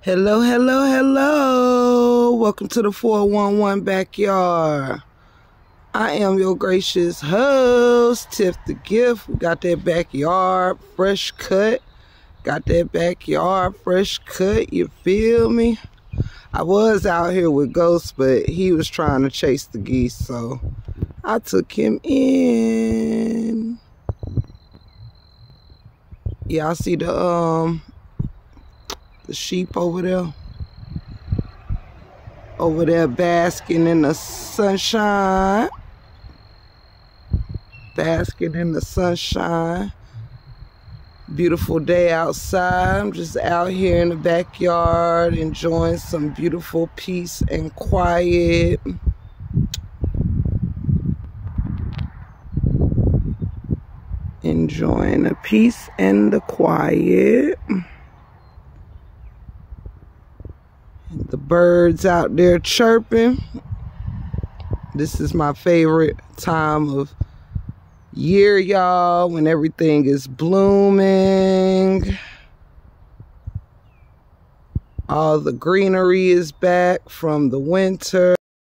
Hello, hello, hello. Welcome to the 411 backyard. I am your gracious host, Tiff the Gift. We got that backyard fresh cut. Got that backyard fresh cut. You feel me? I was out here with Ghost, but he was trying to chase the geese, so I took him in. Yeah, I see the um the sheep over there. Over there basking in the sunshine. Basking in the sunshine. Beautiful day outside. I'm just out here in the backyard enjoying some beautiful peace and quiet. Enjoying the peace and the quiet. The birds out there chirping. This is my favorite time of year, y'all, when everything is blooming. All the greenery is back from the winter.